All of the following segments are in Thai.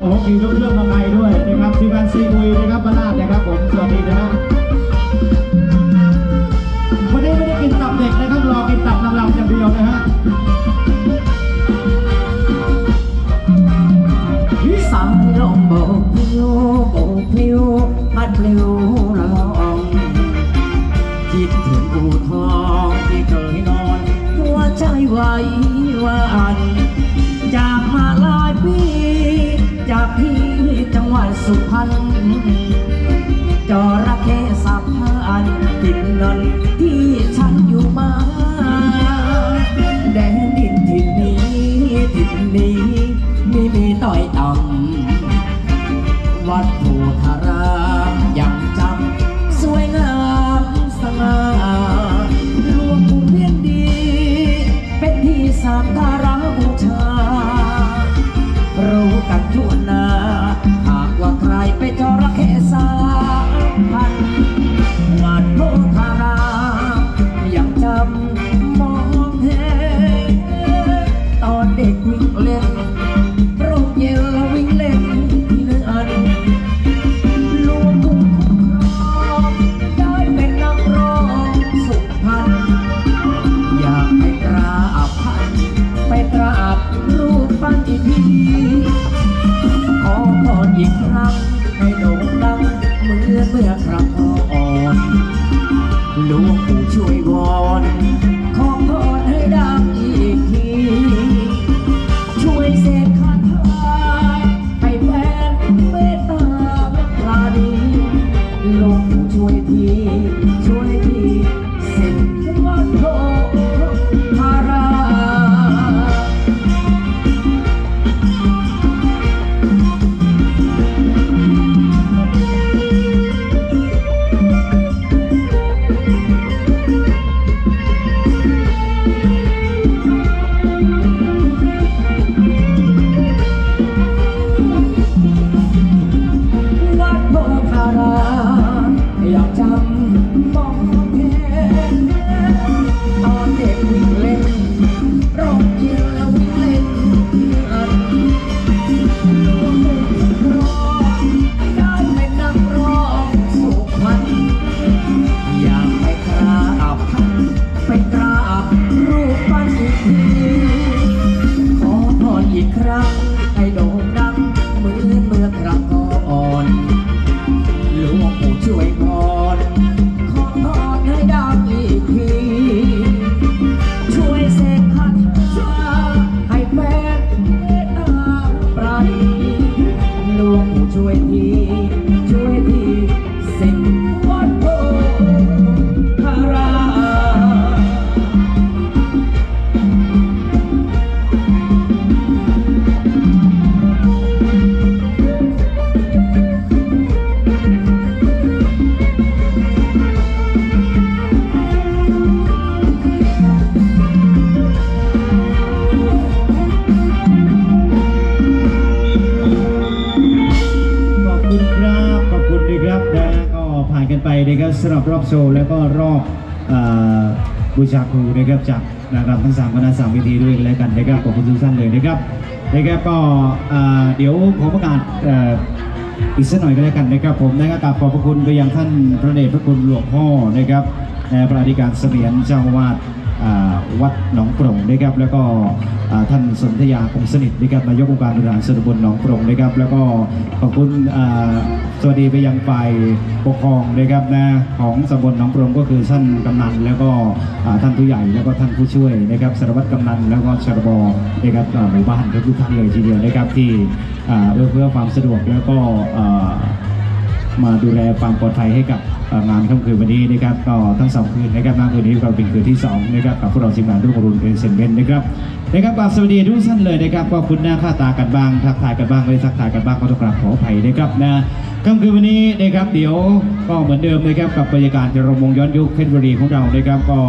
โอ้โหขี่รถเครื่องมาไกลด้วยนะครับทีมงานซีอุยนะครับบรรลาดนะครับผมสวัสดีนะฮะวันนี้ไม่ได้กินตับเด็กนะครับรอกินตับลำๆอย่างเดียวนะฮะสายลมโบกพลิ้วโบกพลิ้วพัดพลิ้ว นเงินที่ฉันอยู่มา แดนดินถิ่นนี้ถิ่นนี้ มีมีต่อยต่ำวัดโเวทีด้วยกันแล้วกันนะครับขอบคุณทุกท่านเลยนะครับนะครับก็เดี๋ยวผมประกาศอีกสักหน่อยก็แล้วกันนะครับ ผมนะครับกราบขอบพระคุณไปยังท่านพระเดชพระคุณหลวงพ่อนะครับในประธานการเสมียนเจ้าวาด วัดหนองโปร่งนะครับ แล้วก็ท่านสนธยาคงสนิทนะครับนายกองค์การบริหารส่วนตำบลหนองโปร่งนะครับ แล้วก็ขอบคุณอ่าสวัสดีไปยังฝ่ายปกครองนะครับนะของตำบลหนองโปร่งก็คือท่านกำนันแล้วก็ท่านผู้ใหญ่แล้วก็ท่านผู้ช่วยนะครับสารวัตรกำนันแล้วก็สรบนะครับหมู่บ้านทุกท่านเลยทีเดียวนะครับที่เอื้อเพื่อความสะดวกแล้วก็ มาดูแลความปลอดภัยให้กับงานค่ำคืนวันนี้นะครับก็ทั้งสองคืนนะครับมาคืนนี้ก็เป็นคืนที่สองนะครับกับพวกเราทีมงานรุ่งอรุณเป็นเซนเบนนะครับนะครับกราบสวัสดีทุกท่านเลยนะครับก็คุณหน้าค่าตากันบ้างทักทายกันบ้างไม่ทักทายกันบ้างก็ต้องกราบขออภัยนะครับนะค่ำคืนวันนี้นะครับเดี๋ยวก็เหมือนเดิมนะครับกับบรรยากาศจะรมวงย้อนยุคเพชรบุรีของเรานะครับก็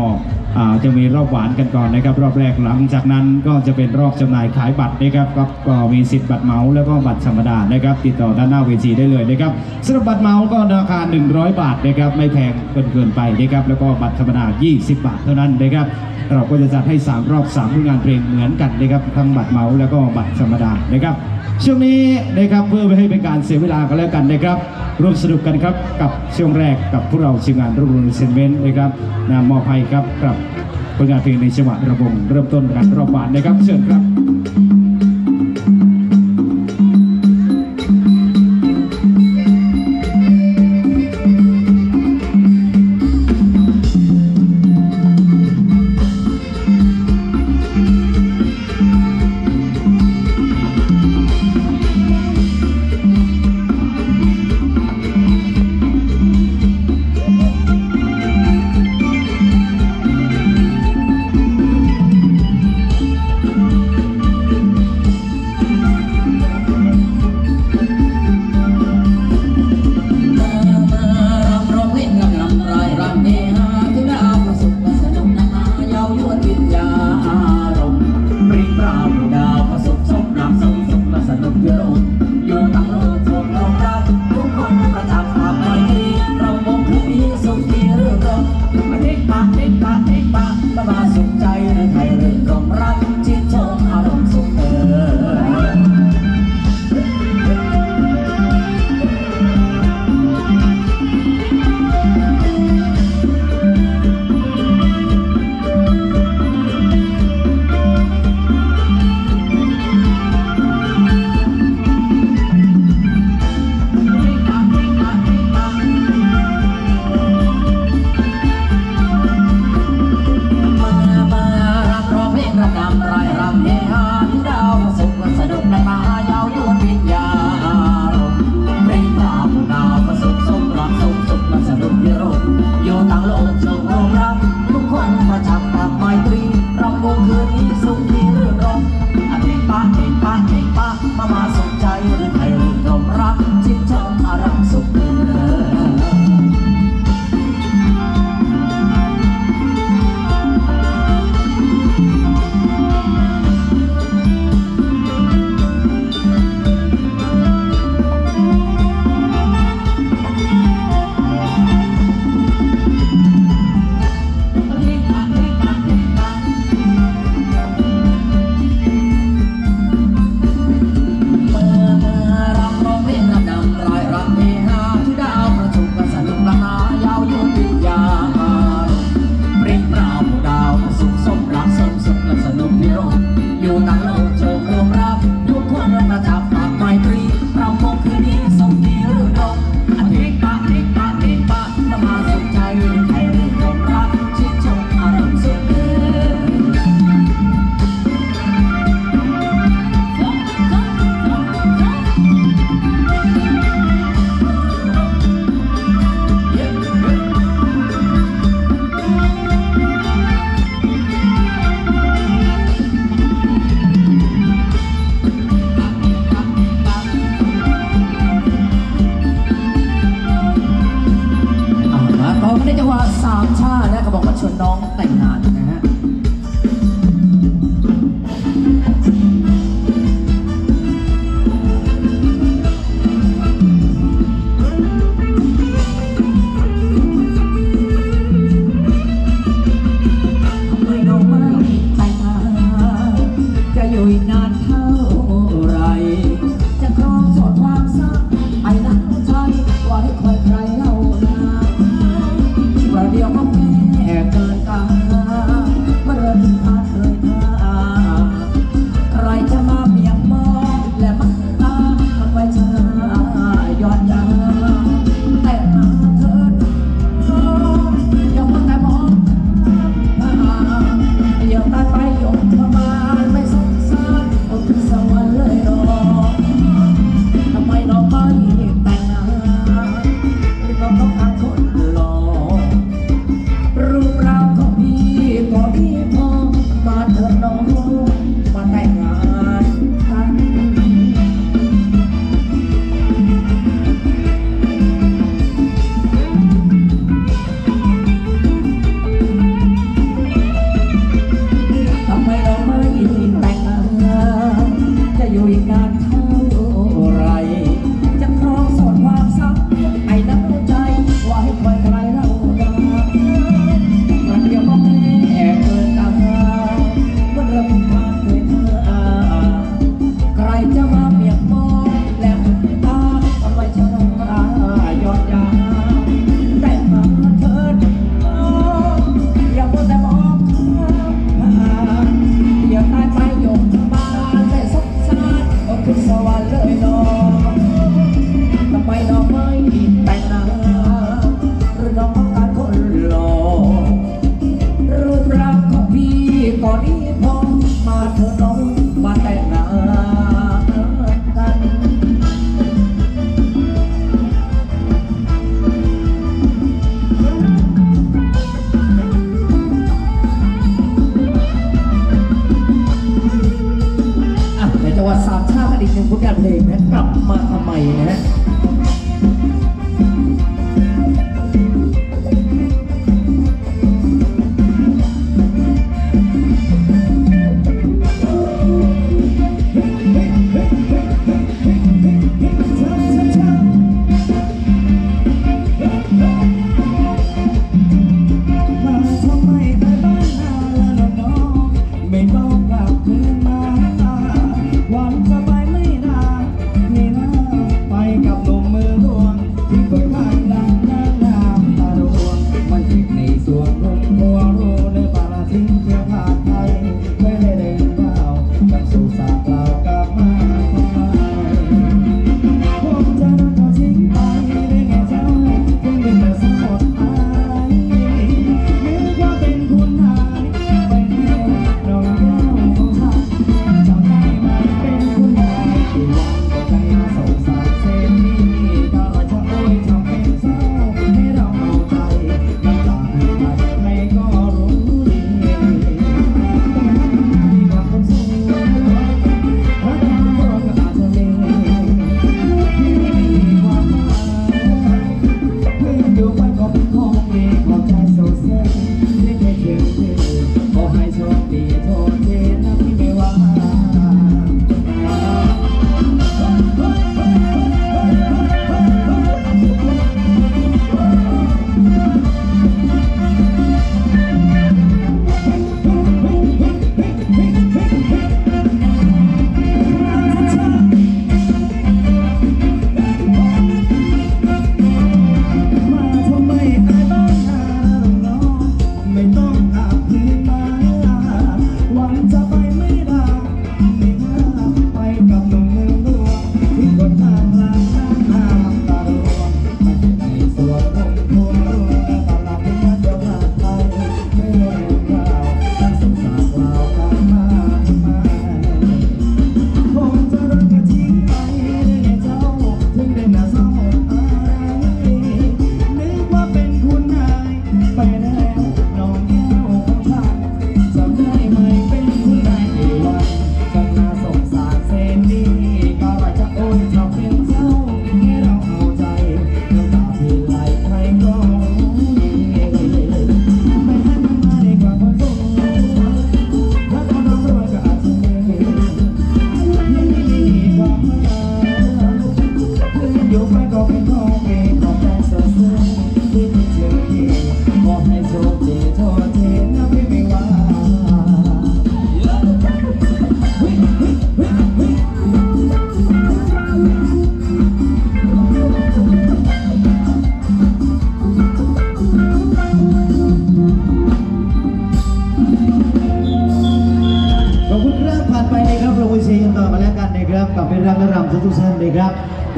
จะมีรอบหวานกันก่อนนะครับรอบแรกหลังจากนั้นก็จะเป็นรอบจำหน่ายขายบัตรนะครับก็มีสิทธิ์บัตรเมาส์แล้วก็บัตรธรรมดานะครับติดต่อด้านหน้าเวทีได้เลยนะครับสำหรับบัตรเมาส์ก็ราคา 100 บาทนะครับไม่แพงเกินเกินไปนะครับแล้วก็บัตรธรรมดา 20 บาทเท่านั้นนะครับเราก็จะจัดให้ 3 รอบ3ผลงานเพลงเหมือนกันนะครับทั้งบัตรเมาส์แล้วก็บัตรธรรมดานะครับ ช่วงนี้นะครับเพื่อไม่ให้เป็นการเสียเวลากันแล้วกันนะครับ ร่วมสนุกกันครับกับช่วงแรกกับพวกเราทีมงานรวบรวมเซนเมนต์นะครับนามอภัยครับกับผลงานเพลงในจังหวะระบงเริ่มต้นกันรอบบานนะครับเชิญครับ Maria Martin.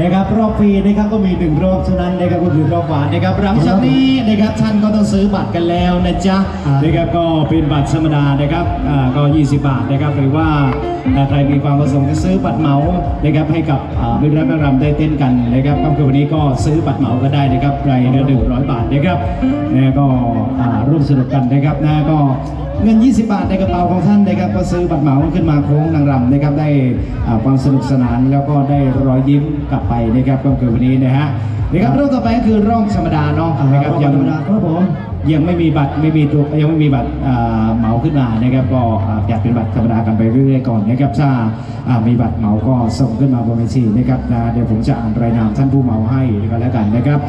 นะครับรอบฟรีนะครับก็มีหนึ่งรอบเท่านั้นนะครับก็คือรอบหวานนะครับหลังจากนี้นะครับท่านก็ต้องซื้อบัตรกันแล้วนะจ๊ะนะครับก็เป็นบัตรธรรมดานะครับอ่าก็ 20 บาทนะครับหรือว่าอ่าใครมีความประสงค์จะซื้อบัตรเหมานะครับให้กับอ่าเป็นรักและรำได้เต้นกันนะครับค่ำคืนวันนี้ก็ซื้อบัตรเหมาก็ได้นะครับรายละหนึ่งร้อยบาทนะครับนะก็อ่าร่วมสนุกกันนะครับนะก็ เงิน 20 บาทในกระเป๋าของท่านนะครับก็ซื้อบัตรเหมาขึ้นมาโค้งนางรำนะครับได้อ่าความสนุกสนานแล้วก็ได้รอยยิ้มกลับไปนะครับก็คือวันนี้นะฮะนะครับรอบต่อไปก็คือรอบธรรมดาเนาะนะครับยังธรรมดาครับผมยังไม่มีบัตรไม่มีตัวยังไม่มีบัตรอ่าเหมาขึ้นมานะครับก็อ่าอยากเป็นบัตรธรรมดากันไปเรื่อยๆก่อนนะครับถ้าอ่ามีบัตรเหมาก็ส่งขึ้นมาบนเวทีนะครับนะเดี๋ยวผมจะอ่านรายนามท่านผู้เหมาให้ก็แล้วกันนะครับ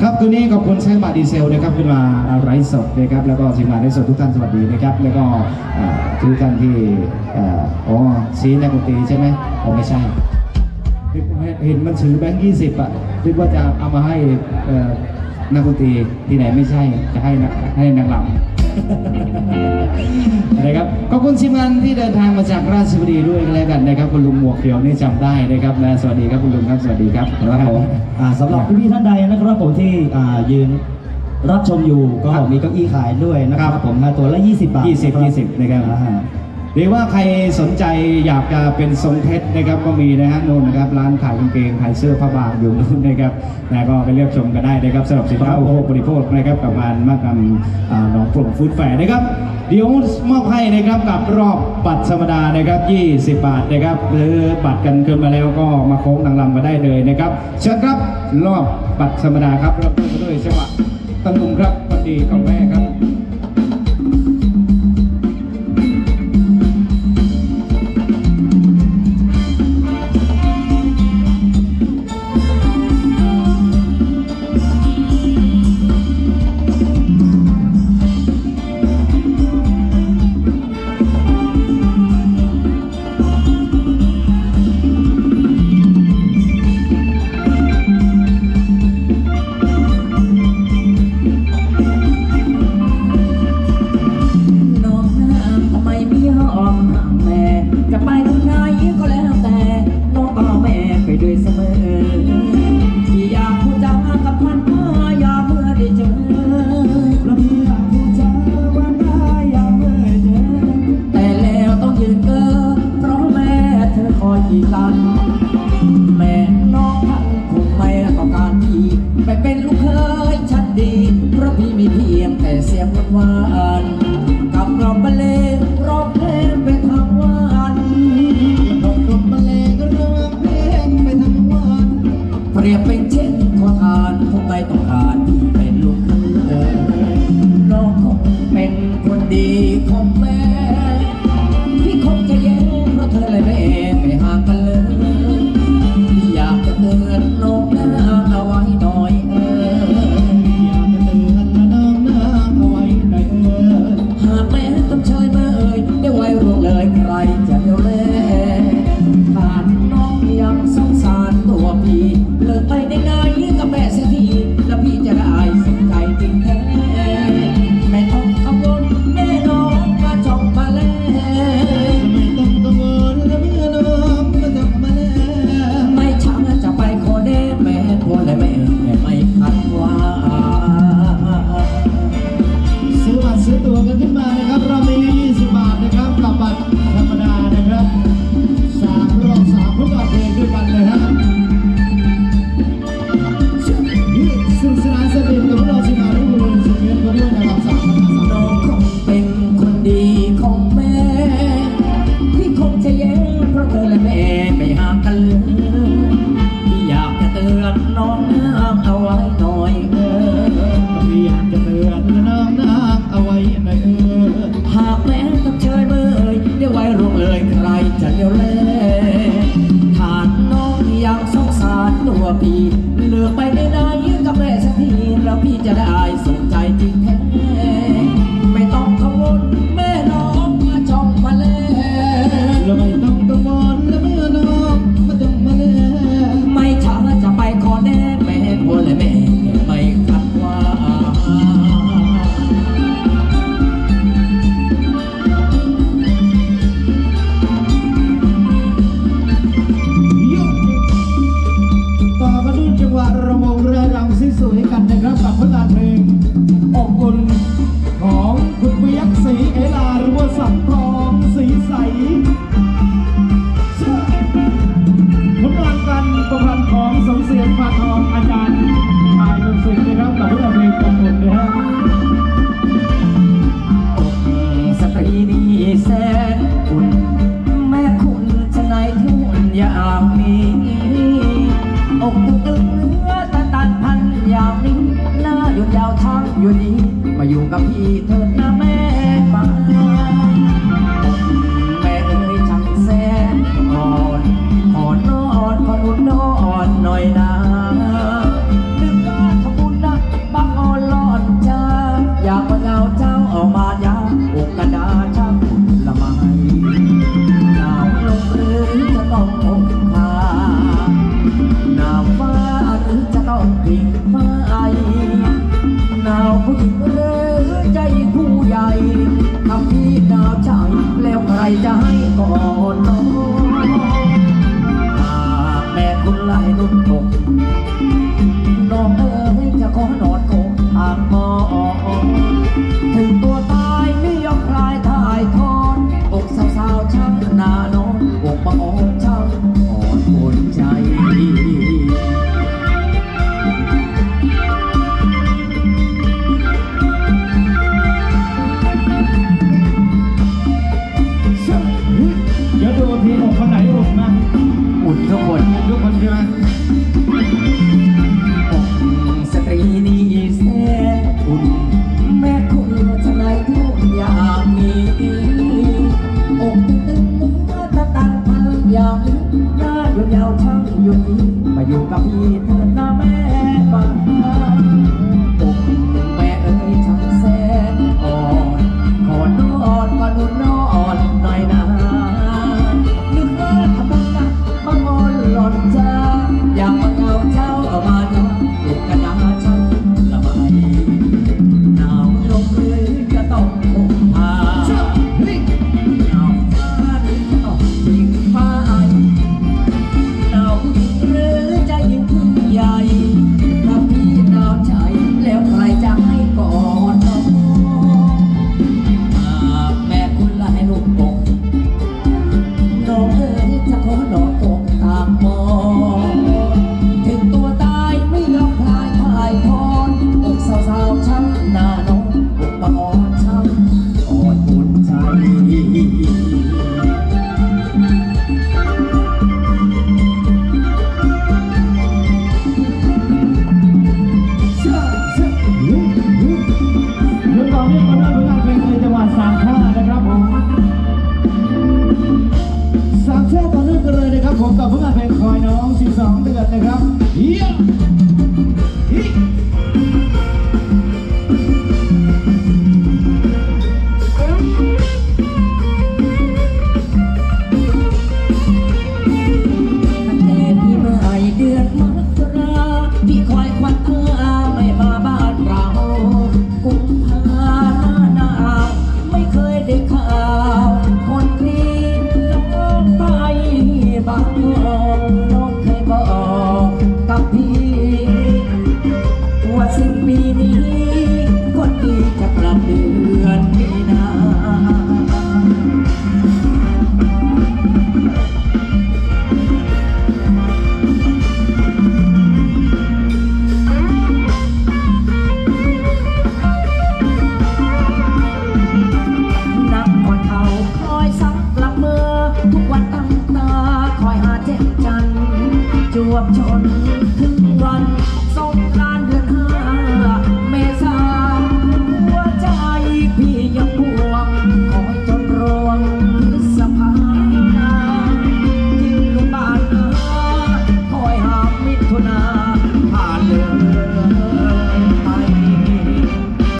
ครับคืนนี้ขอบคุณเซนบาดีเซลนะครับขึ้นมาไร้สดนะครับแล้วก็ทีมงานไร้สดทุกท่านสวัสดีนะครับแล้วก็ทุกท่านที่อ๋อซีนักดนตรีใช่ไหมอ๋อไม่ใช่เห็นมันถือแบงค์ยี่สิบอะคิดว่าจะเอามาให้นักดนตรีที่ไหนไม่ใช่จะให้นักให้นาง นะครับขอบคุณทีมงานที่เดินทางมาจากราชบุรีด้วยกันแล้วกันนะครับคุณลุงหมวกเขียวนี่จำได้นะครับนะสวัสดีครับคุณลุงครับสวัสดีครับครับผมสำหรับพี่ท่านใดนะครับผมที่อ่ยืนรับชมอยู่ก็มีเก้าอี้ขายด้วยนะครับผมมาตัวละ 20 บาท20 20นะครับ อ่า หรือว่าใครสนใจอยากจะเป็นทรงเพชรนะครับก็มีนะฮะนู่นนะครับร้านขายกางเกงขายเสื้อผ้าบางอยู่นู่นนะครับนะก็ไปเลือกชมกันได้นะครับสำหรับสินค้าโอโภคบริโภคนะครับกับงานมากกรรมหองปลุกฟู้ดแฟร์นะครับเดี๋ยวมอบให้นะครับกับรอบบัตรธรรมดานะครับ 20 บาทนะครับหรือบัตรกันเกินมาแล้วก็มาโค้งนางลำมาได้เลยนะครับเชิญครับรอบบัตรธรรมดาครับเริ่มต้นด้วยจังหวะตัะลุมครับพอดีกับแม่ครับายจะเดียวเล่ฐานน้องยังสงสารหนัวพี่เลือกไปได้ไหนกับแม่สักทีแล้วพี่จะได้